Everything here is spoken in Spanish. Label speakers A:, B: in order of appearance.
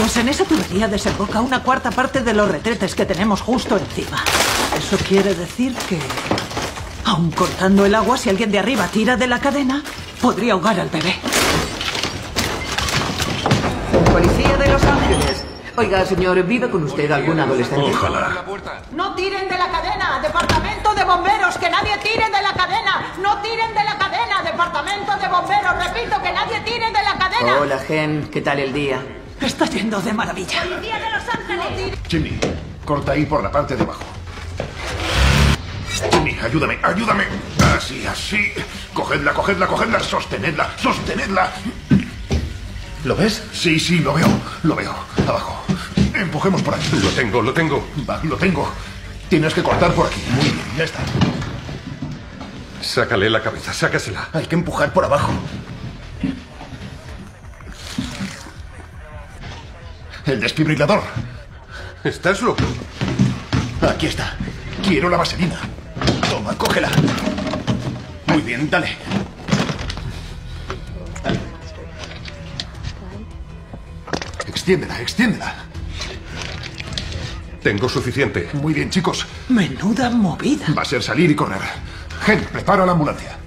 A: Chicos, en esa tubería desemboca una cuarta parte de los retretes que tenemos justo encima. Eso quiere decir que, aun cortando el agua, si alguien de arriba tira de la cadena, podría ahogar al bebé.
B: Policía de Los Ángeles. Oiga, señor, ¿vive con usted algún adolescente?
C: Ojalá.
A: No tiren de la cadena, departamento de bomberos, que nadie tire de la cadena. No tiren de la cadena, departamento de bomberos. Repito, que nadie tire de la cadena.
B: Hola, Gen. ¿Qué tal el día?
A: Está yendo de maravilla.
C: Jimmy, corta ahí por la parte de abajo. Jimmy, ayúdame, ayúdame. Así, así. Cogedla, cogedla, cogedla. Sostenedla, sostenedla. ¿Lo ves? Sí, sí, lo veo. Lo veo. Abajo. Empujemos por aquí.
D: Lo tengo, lo tengo.
C: Va, lo tengo. Tienes que cortar por aquí. Muy bien, ya está.
D: Sácale la cabeza, sácasela.
C: Hay que empujar por abajo. El desfibrilador.
D: ¿Estás loco?
C: Aquí está. Quiero la vaselina. Toma, cógela. Muy bien, dale. Extiéndela, extiéndela.
D: Tengo suficiente.
C: Muy bien, chicos.
A: Menuda movida.
C: Va a ser salir y correr. Gen, prepara la ambulancia.